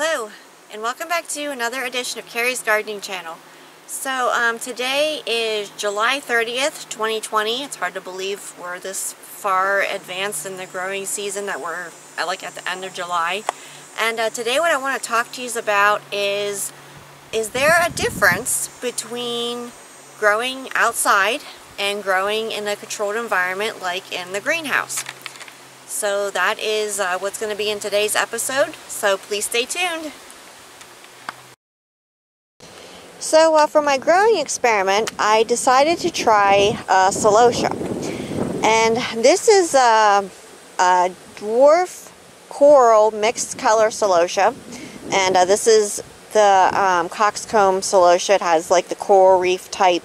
Hello, and welcome back to another edition of Carrie's Gardening Channel. So um, today is July 30th, 2020. It's hard to believe we're this far advanced in the growing season that we're at, like at the end of July. And uh, today what I want to talk to you about is, is there a difference between growing outside and growing in a controlled environment like in the greenhouse? So that is uh, what's going to be in today's episode, so please stay tuned. So uh, for my growing experiment, I decided to try uh, Celosia. And this is a, a, dwarf coral mixed color Celosia. And uh, this is the um, cockscomb Celosia. It has like the coral reef type,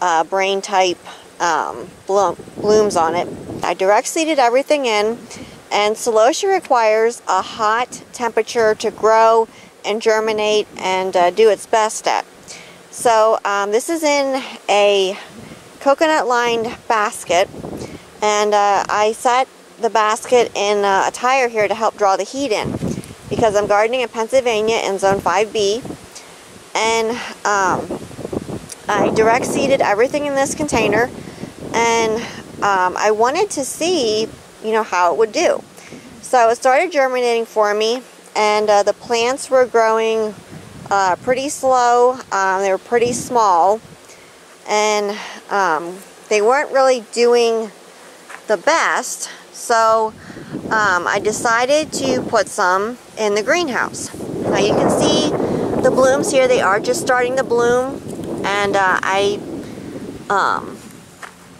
uh, brain type um, bloom, blooms on it. I direct seeded everything in and celosia requires a hot temperature to grow and germinate and uh, do its best at. So um, this is in a coconut lined basket and uh, I set the basket in uh, a tire here to help draw the heat in because I'm gardening in Pennsylvania in zone 5B and um, I direct seeded everything in this container and um, I wanted to see, you know, how it would do. So it started germinating for me, and uh, the plants were growing uh, pretty slow. Um, they were pretty small, and um, they weren't really doing the best. So um, I decided to put some in the greenhouse. Now you can see the blooms here. They are just starting to bloom, and uh, I um,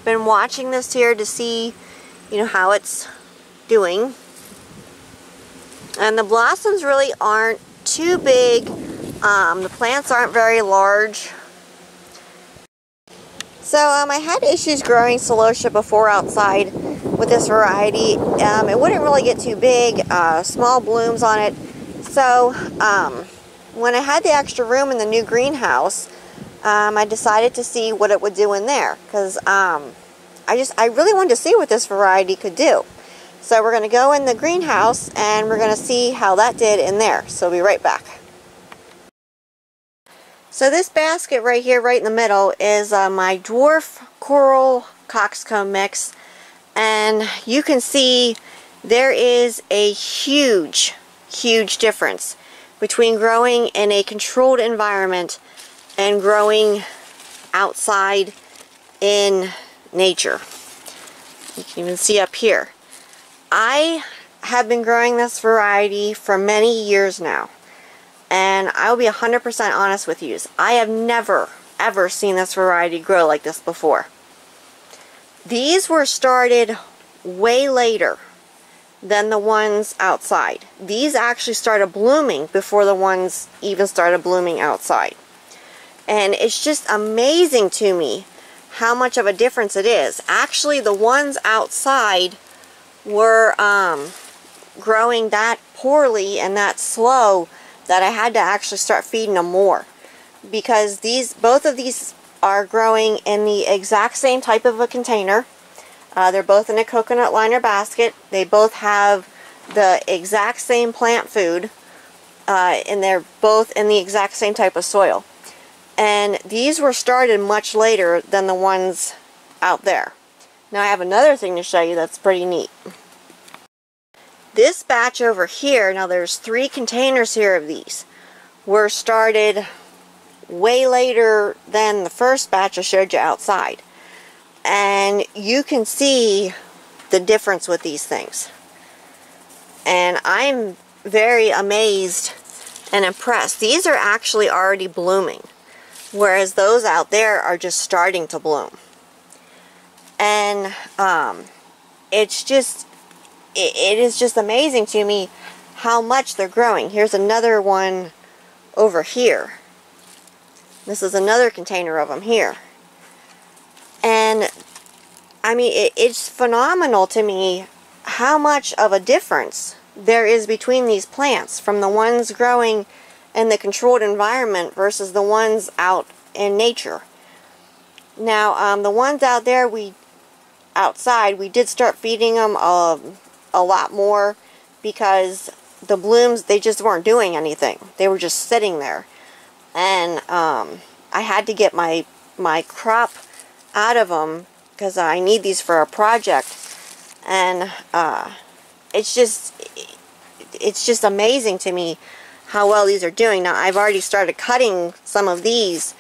been watching this here to see, you know, how it's doing. And the blossoms really aren't too big. Um, the plants aren't very large. So um, I had issues growing celosia before outside with this variety. Um, it wouldn't really get too big, uh, small blooms on it. So um, when I had the extra room in the new greenhouse, um, I decided to see what it would do in there because um, I just I really wanted to see what this variety could do. So we're going to go in the greenhouse and we're going to see how that did in there. So we'll be right back. So this basket right here, right in the middle, is uh, my dwarf coral cockscomb mix. And you can see there is a huge, huge difference between growing in a controlled environment and growing outside in nature. You can even see up here. I have been growing this variety for many years now. And I will be 100% honest with you. I have never, ever seen this variety grow like this before. These were started way later than the ones outside. These actually started blooming before the ones even started blooming outside. And it's just amazing to me how much of a difference it is. Actually, the ones outside were um, growing that poorly and that slow that I had to actually start feeding them more. Because these, both of these are growing in the exact same type of a container. Uh, they're both in a coconut liner basket. They both have the exact same plant food. Uh, and they're both in the exact same type of soil. And these were started much later than the ones out there. Now I have another thing to show you that's pretty neat. This batch over here, now there's three containers here of these, were started way later than the first batch I showed you outside. And you can see the difference with these things. And I'm very amazed and impressed. These are actually already blooming whereas those out there are just starting to bloom. And um, it's just, it, it is just amazing to me how much they're growing. Here's another one over here. This is another container of them here. And, I mean, it, it's phenomenal to me how much of a difference there is between these plants from the ones growing in the controlled environment versus the ones out in nature. Now, um, the ones out there, we outside, we did start feeding them a, a lot more because the blooms, they just weren't doing anything. They were just sitting there. And um, I had to get my, my crop out of them because I need these for a project. And uh, it's just, it's just amazing to me how well these are doing. Now, I've already started cutting some of these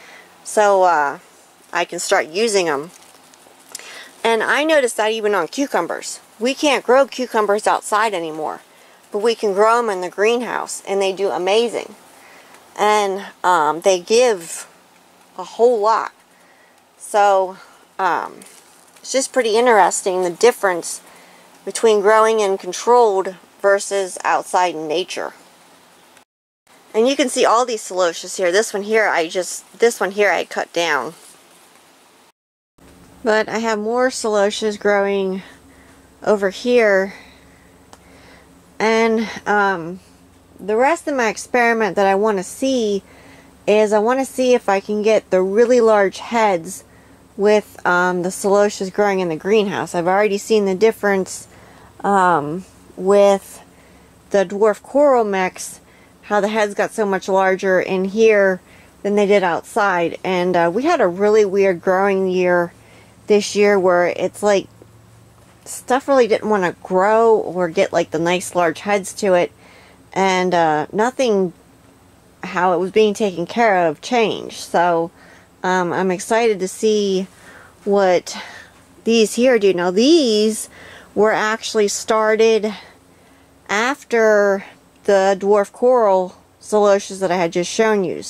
so uh, I can start using them. And I noticed that even on cucumbers. We can't grow cucumbers outside anymore, but we can grow them in the greenhouse, and they do amazing. And um, they give a whole lot. So um, it's just pretty interesting the difference between growing in controlled versus outside in nature. And you can see all these celosias here. This one here, I just, this one here I cut down. But I have more celosias growing over here. And um, the rest of my experiment that I want to see is I want to see if I can get the really large heads with um, the celosias growing in the greenhouse. I've already seen the difference um, with the dwarf coral mix how the heads got so much larger in here than they did outside. And uh, we had a really weird growing year this year where it's like stuff really didn't want to grow or get like the nice large heads to it. And uh, nothing, how it was being taken care of, changed. So um, I'm excited to see what these here do. Now these were actually started after the dwarf coral celosias that I had just shown you.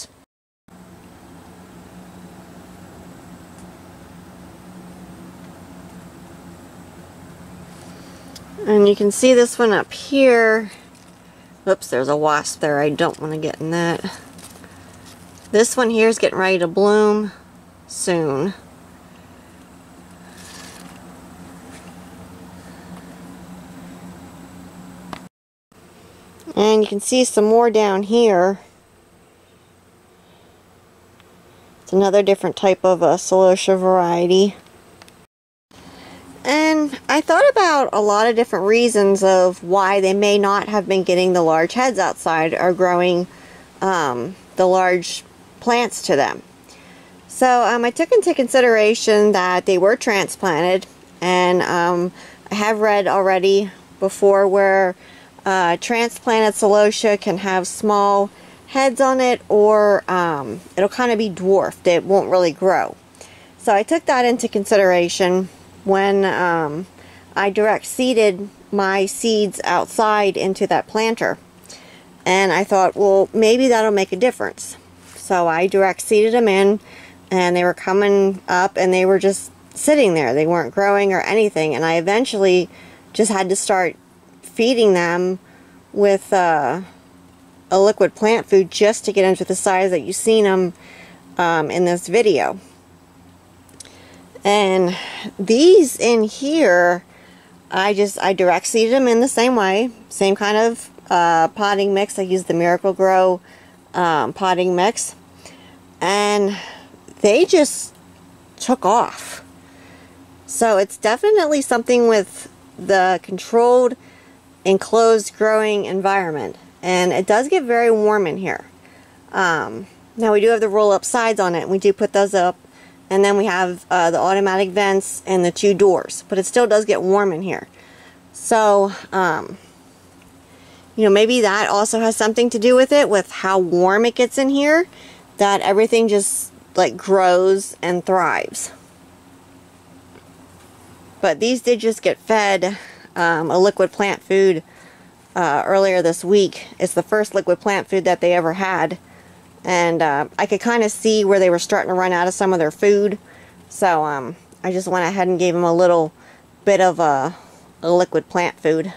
And you can see this one up here. Oops, there's a wasp there. I don't want to get in that. This one here is getting ready to bloom soon. And you can see some more down here. It's another different type of a celosia variety. And I thought about a lot of different reasons of why they may not have been getting the large heads outside or growing um, the large plants to them. So um, I took into consideration that they were transplanted and um, I have read already before where uh, transplanted celosia can have small heads on it or um, it'll kind of be dwarfed. It won't really grow. So I took that into consideration when um, I direct seeded my seeds outside into that planter. And I thought, well, maybe that'll make a difference. So I direct seeded them in and they were coming up and they were just sitting there. They weren't growing or anything. And I eventually just had to start feeding them with uh, a liquid plant food just to get into the size that you've seen them um, in this video. And these in here, I just, I direct seeded them in the same way. Same kind of uh, potting mix. I used the Miracle-Gro um, potting mix. And they just took off. So it's definitely something with the controlled enclosed growing environment. And it does get very warm in here. Um, now we do have the roll up sides on it. We do put those up. And then we have uh, the automatic vents and the two doors. But it still does get warm in here. So, um, you know, maybe that also has something to do with it, with how warm it gets in here. That everything just like grows and thrives. But these did just get fed um, a liquid plant food uh, earlier this week. It's the first liquid plant food that they ever had. And uh, I could kind of see where they were starting to run out of some of their food. So um, I just went ahead and gave them a little bit of a, a liquid plant food.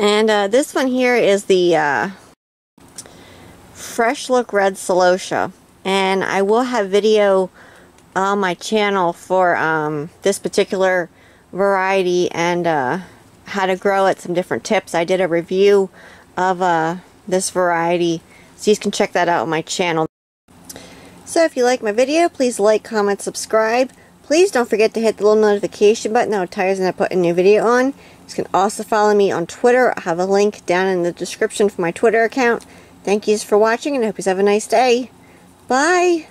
And uh, this one here is the uh, Fresh Look Red Celosia. And I will have video on my channel for um, this particular variety and uh, how to grow it, some different tips. I did a review of uh, this variety, so you can check that out on my channel. So if you like my video, please like, comment, subscribe. Please don't forget to hit the little notification button that will tell you when I put a new video on. You can also follow me on Twitter. I have a link down in the description for my Twitter account. Thank yous for watching and I hope you have a nice day. Bye!